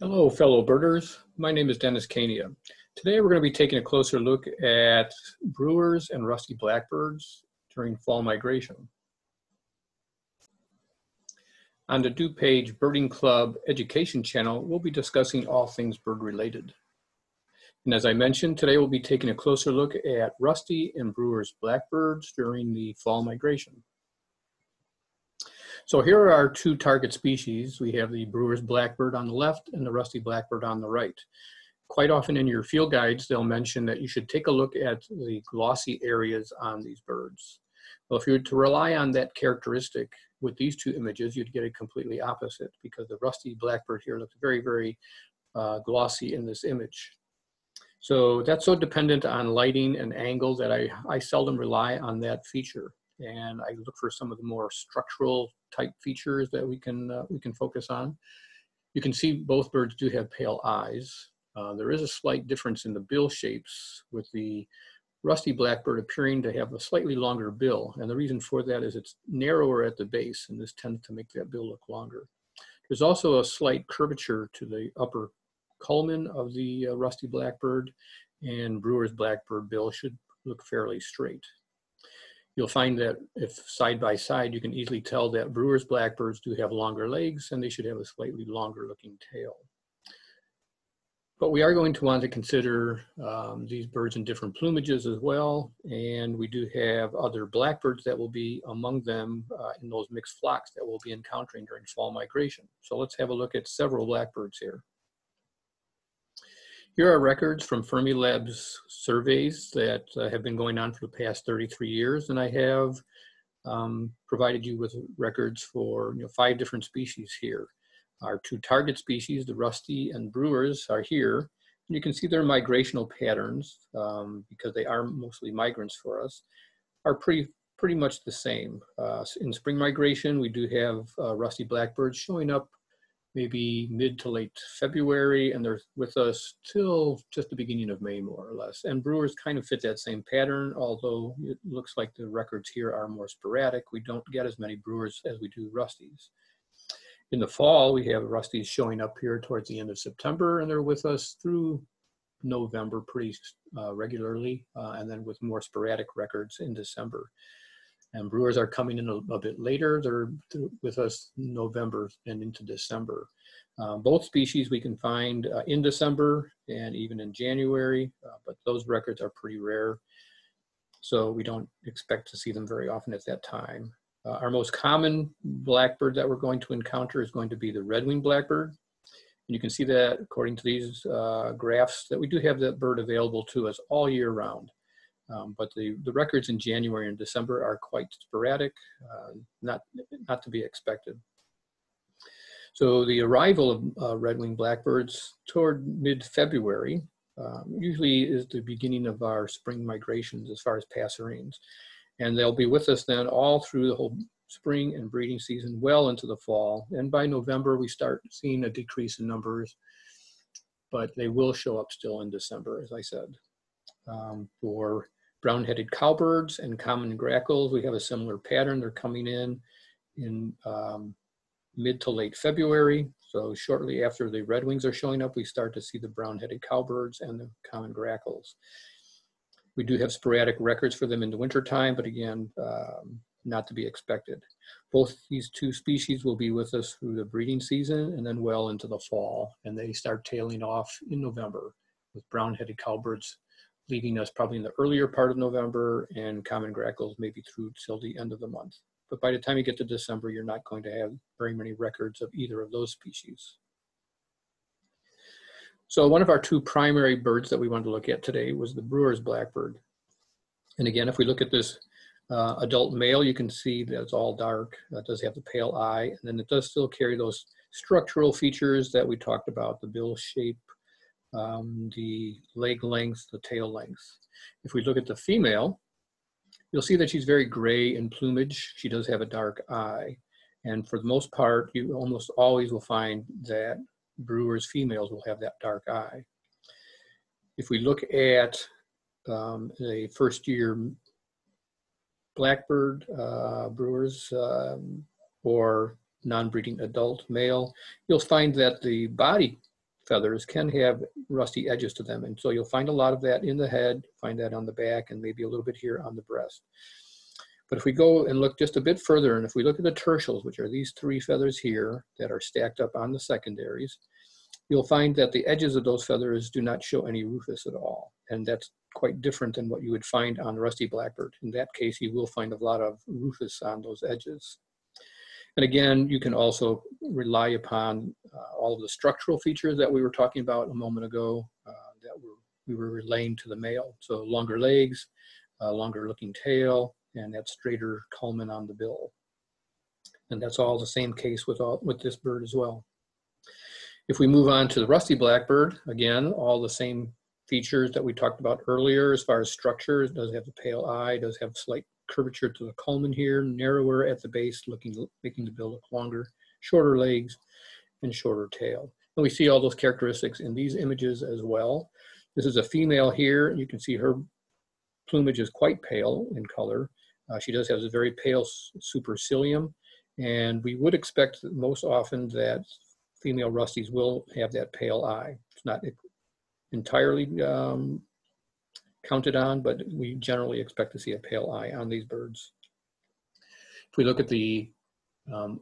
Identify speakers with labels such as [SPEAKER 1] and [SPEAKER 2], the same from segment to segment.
[SPEAKER 1] Hello, fellow birders. My name is Denis Kania. Today we're going to be taking a closer look at brewers and rusty blackbirds during fall migration. On the DuPage Birding Club education channel, we'll be discussing all things bird related. And as I mentioned, today we'll be taking a closer look at rusty and brewers blackbirds during the fall migration. So here are our two target species. We have the brewer's blackbird on the left and the rusty blackbird on the right. Quite often in your field guides, they'll mention that you should take a look at the glossy areas on these birds. Well, if you were to rely on that characteristic with these two images, you'd get a completely opposite because the rusty blackbird here looks very, very uh, glossy in this image. So that's so dependent on lighting and angle that I, I seldom rely on that feature and I look for some of the more structural type features that we can uh, we can focus on. You can see both birds do have pale eyes. Uh, there is a slight difference in the bill shapes with the rusty blackbird appearing to have a slightly longer bill. And the reason for that is it's narrower at the base and this tends to make that bill look longer. There's also a slight curvature to the upper culmen of the uh, rusty blackbird and brewer's blackbird bill should look fairly straight you'll find that if side by side, you can easily tell that brewer's blackbirds do have longer legs and they should have a slightly longer looking tail. But we are going to want to consider um, these birds in different plumages as well. And we do have other blackbirds that will be among them uh, in those mixed flocks that we'll be encountering during fall migration. So let's have a look at several blackbirds here. Here are records from Fermilab's surveys that uh, have been going on for the past 33 years, and I have um, provided you with records for you know, five different species here. Our two target species, the rusty and brewers, are here. And you can see their migrational patterns, um, because they are mostly migrants for us, are pretty pretty much the same. Uh, in spring migration, we do have uh, rusty blackbirds showing up maybe mid to late February, and they're with us till just the beginning of May, more or less. And brewers kind of fit that same pattern, although it looks like the records here are more sporadic. We don't get as many brewers as we do rusties. In the fall, we have rusties showing up here towards the end of September, and they're with us through November pretty uh, regularly, uh, and then with more sporadic records in December. And brewers are coming in a, a bit later. They're with us November and into December. Uh, both species we can find uh, in December and even in January, uh, but those records are pretty rare. So we don't expect to see them very often at that time. Uh, our most common blackbird that we're going to encounter is going to be the red-winged blackbird. And you can see that according to these uh, graphs that we do have that bird available to us all year round. Um, but the, the records in January and December are quite sporadic, uh, not, not to be expected. So the arrival of uh, red-winged blackbirds toward mid-February um, usually is the beginning of our spring migrations as far as passerines. And they'll be with us then all through the whole spring and breeding season, well into the fall. And by November, we start seeing a decrease in numbers, but they will show up still in December, as I said. Um, for brown-headed cowbirds and common grackles. We have a similar pattern. They're coming in in um, mid to late February. So shortly after the red wings are showing up, we start to see the brown-headed cowbirds and the common grackles. We do have sporadic records for them in the wintertime, but again, um, not to be expected. Both these two species will be with us through the breeding season and then well into the fall, and they start tailing off in November with brown-headed cowbirds leaving us probably in the earlier part of November and common grackles maybe through till the end of the month. But by the time you get to December, you're not going to have very many records of either of those species. So one of our two primary birds that we wanted to look at today was the brewer's blackbird. And again, if we look at this uh, adult male, you can see that it's all dark. That does have the pale eye, and then it does still carry those structural features that we talked about, the bill shape, um, the leg length, the tail length. If we look at the female, you'll see that she's very gray in plumage. She does have a dark eye. And for the most part, you almost always will find that brewers females will have that dark eye. If we look at um, a first year blackbird uh, brewers um, or non-breeding adult male, you'll find that the body feathers can have rusty edges to them. And so you'll find a lot of that in the head, find that on the back, and maybe a little bit here on the breast. But if we go and look just a bit further, and if we look at the tertials, which are these three feathers here that are stacked up on the secondaries, you'll find that the edges of those feathers do not show any rufous at all. And that's quite different than what you would find on rusty blackbird. In that case, you will find a lot of rufous on those edges. And again, you can also rely upon uh, all of the structural features that we were talking about a moment ago uh, that were, we were relaying to the male. So longer legs, uh, longer looking tail, and that straighter culmen on the bill. And that's all the same case with, all, with this bird as well. If we move on to the rusty blackbird, again, all the same features that we talked about earlier as far as structure. Does have the pale eye, does have slight curvature to the culmen here, narrower at the base, looking, making the bill look longer, shorter legs, and shorter tail. And we see all those characteristics in these images as well. This is a female here. You can see her plumage is quite pale in color. Uh, she does have a very pale supercilium, and we would expect most often that female rusties will have that pale eye. It's not entirely um, counted on, but we generally expect to see a pale eye on these birds. If we look at the um,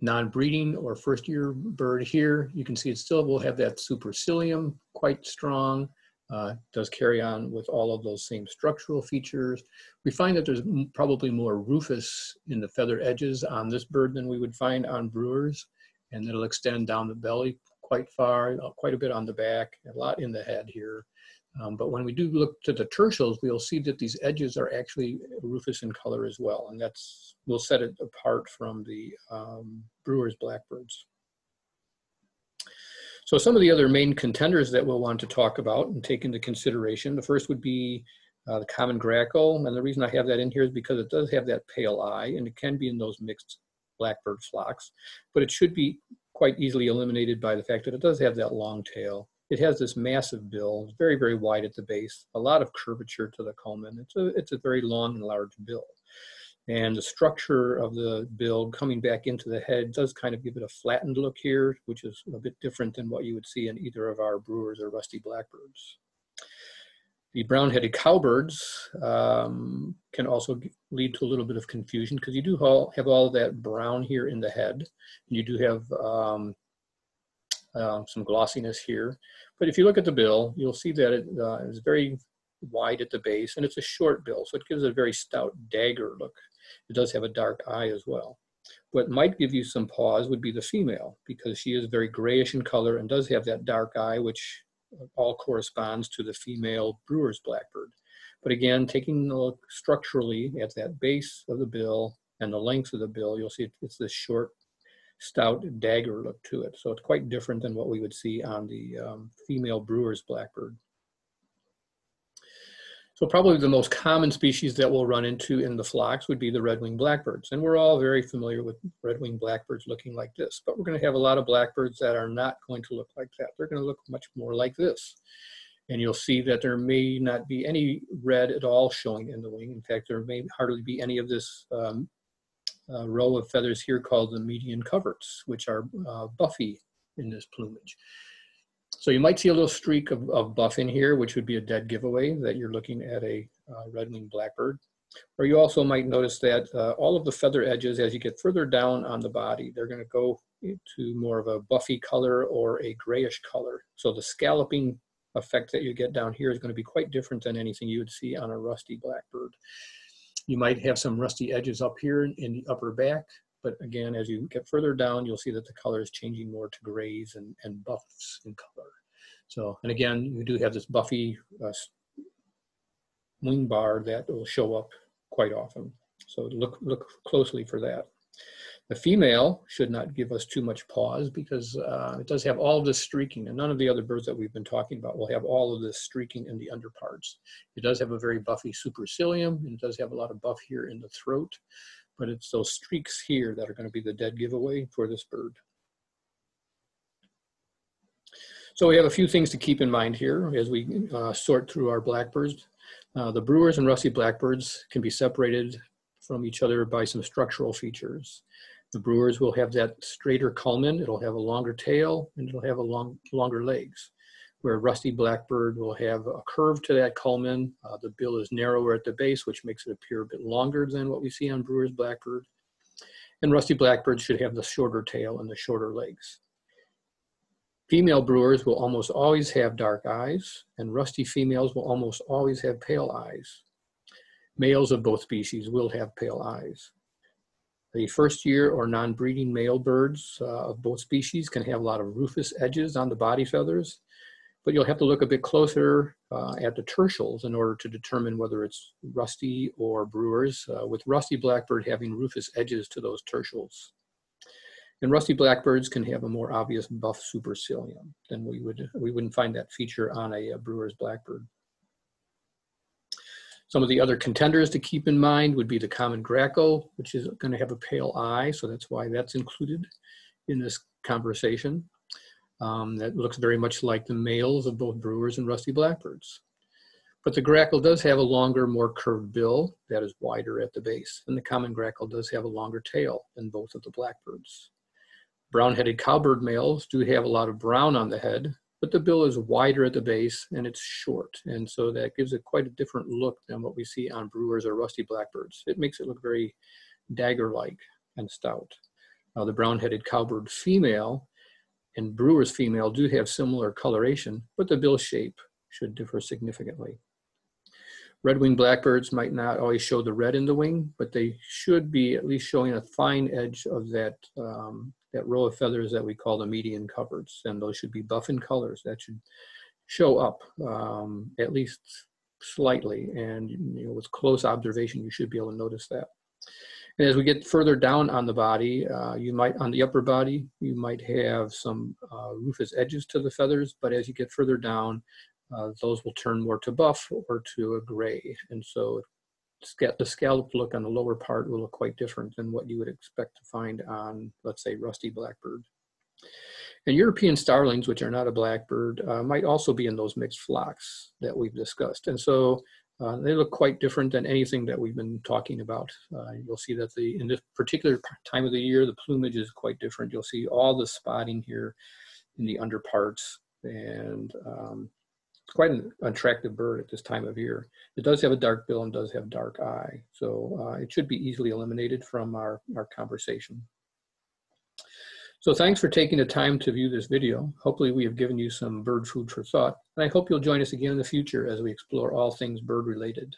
[SPEAKER 1] non-breeding or first year bird here, you can see it still will have that supercilium quite strong. Uh, does carry on with all of those same structural features. We find that there's probably more rufous in the feather edges on this bird than we would find on brewers, and it'll extend down the belly quite far, quite a bit on the back, a lot in the head here. Um, but when we do look to the tertials, we'll see that these edges are actually rufous in color as well. And that's, we'll set it apart from the um, brewer's blackbirds. So some of the other main contenders that we'll want to talk about and take into consideration, the first would be uh, the common grackle. And the reason I have that in here is because it does have that pale eye and it can be in those mixed blackbird flocks, but it should be quite easily eliminated by the fact that it does have that long tail it has this massive bill, very, very wide at the base, a lot of curvature to the culmen. It's a, it's a very long and large bill. And the structure of the bill coming back into the head does kind of give it a flattened look here, which is a bit different than what you would see in either of our brewers or rusty blackbirds. The brown-headed cowbirds um, can also lead to a little bit of confusion because you do have all that brown here in the head. And you do have um, um, some glossiness here. But if you look at the bill, you'll see that it uh, is very wide at the base and it's a short bill, so it gives a very stout dagger look. It does have a dark eye as well. What might give you some pause would be the female because she is very grayish in color and does have that dark eye, which all corresponds to the female brewer's blackbird. But again, taking a look structurally at that base of the bill and the length of the bill, you'll see it's this short stout dagger look to it. So it's quite different than what we would see on the um, female brewer's blackbird. So probably the most common species that we'll run into in the flocks would be the red-winged blackbirds. And we're all very familiar with red-winged blackbirds looking like this, but we're gonna have a lot of blackbirds that are not going to look like that. They're gonna look much more like this. And you'll see that there may not be any red at all showing in the wing. In fact, there may hardly be any of this um, uh, row of feathers here called the median coverts, which are uh, buffy in this plumage. So you might see a little streak of, of, buff in here, which would be a dead giveaway that you're looking at a uh, red-winged blackbird. Or you also might notice that uh, all of the feather edges, as you get further down on the body, they're going to go to more of a buffy color or a grayish color. So the scalloping effect that you get down here is going to be quite different than anything you would see on a rusty blackbird. You might have some rusty edges up here in the upper back, but again, as you get further down, you'll see that the color is changing more to grays and, and buffs in color. So, and again, you do have this buffy uh, wing bar that will show up quite often. So look, look closely for that. The female should not give us too much pause because uh, it does have all of this streaking and none of the other birds that we've been talking about will have all of this streaking in the underparts. It does have a very buffy supercilium and it does have a lot of buff here in the throat, but it's those streaks here that are gonna be the dead giveaway for this bird. So we have a few things to keep in mind here as we uh, sort through our blackbirds. Uh, the brewers and rusty blackbirds can be separated from each other by some structural features. The Brewers will have that straighter culmen. It'll have a longer tail and it'll have a long, longer legs. Where Rusty Blackbird will have a curve to that culmen. Uh, the bill is narrower at the base, which makes it appear a bit longer than what we see on Brewer's Blackbird. And Rusty Blackbird should have the shorter tail and the shorter legs. Female brewers will almost always have dark eyes, and rusty females will almost always have pale eyes. Males of both species will have pale eyes. The first year or non-breeding male birds uh, of both species can have a lot of rufous edges on the body feathers, but you'll have to look a bit closer uh, at the tertials in order to determine whether it's rusty or brewers, uh, with rusty blackbird having rufous edges to those tertials. And rusty blackbirds can have a more obvious buff supercilium than we would, we wouldn't find that feature on a, a brewer's blackbird. Some of the other contenders to keep in mind would be the common grackle, which is going to have a pale eye, so that's why that's included in this conversation. Um, that looks very much like the males of both brewers and rusty blackbirds. But the grackle does have a longer, more curved bill that is wider at the base, and the common grackle does have a longer tail than both of the blackbirds. Brown-headed cowbird males do have a lot of brown on the head, but the bill is wider at the base and it's short. And so that gives it quite a different look than what we see on brewers or rusty blackbirds. It makes it look very dagger-like and stout. Now the brown-headed cowbird female and brewer's female do have similar coloration, but the bill shape should differ significantly. Red-winged blackbirds might not always show the red in the wing, but they should be at least showing a fine edge of that um, that row of feathers that we call the median coverts, and those should be buff in colors. That should show up um, at least slightly, and you know, with close observation, you should be able to notice that. And as we get further down on the body, uh, you might, on the upper body, you might have some uh, rufous edges to the feathers, but as you get further down, uh, those will turn more to buff or to a gray. And so the scallop look on the lower part will look quite different than what you would expect to find on, let's say, rusty blackbird. And European starlings, which are not a blackbird, uh, might also be in those mixed flocks that we've discussed. And so uh, they look quite different than anything that we've been talking about. Uh, you'll see that the in this particular time of the year, the plumage is quite different. You'll see all the spotting here in the underparts and um, it's quite an attractive bird at this time of year. It does have a dark bill and does have dark eye, so uh, it should be easily eliminated from our, our conversation. So thanks for taking the time to view this video. Hopefully we have given you some bird food for thought, and I hope you'll join us again in the future as we explore all things bird related.